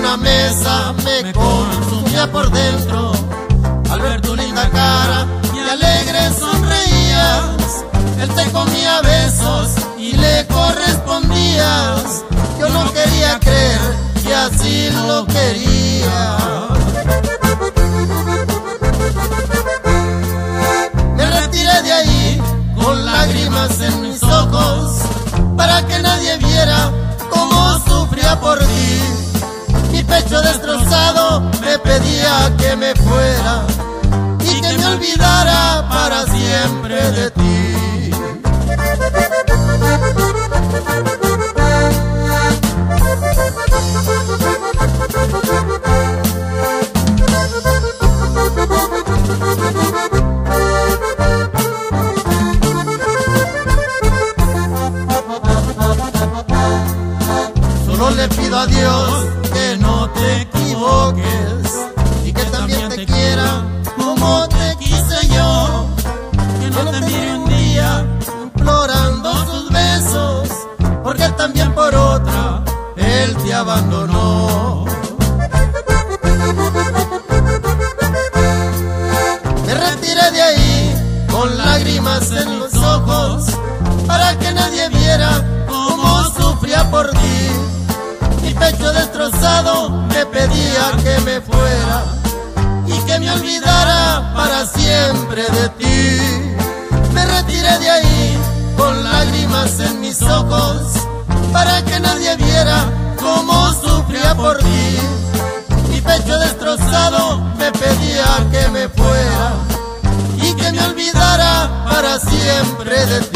una mesa me consumía por dentro. Al ver tu linda cara, me alegre sonreías. Él te comía besos y le correspondías. Yo no quería creer que así lo quería. Me retiré de ahí con lágrimas en mis ojos para que nadie viera cómo sufría por ti pedía que me fuera y que me olvidara para siempre de ti. Solo le pido a Dios que no te equivoques y que también te quiera como te quise yo. Que no te mire un día implorando sus besos, porque también por otra, él te abandonó. Me retiré de ahí con lágrimas en los ojos para que nadie viera cómo sufría por ti. Pecho destrozado me pedía que me fuera y que me olvidara para siempre de ti. Me retiré de ahí con lágrimas en mis ojos para que nadie viera cómo sufría por ti. Mi pecho destrozado me pedía que me fuera y que me olvidara para siempre de ti.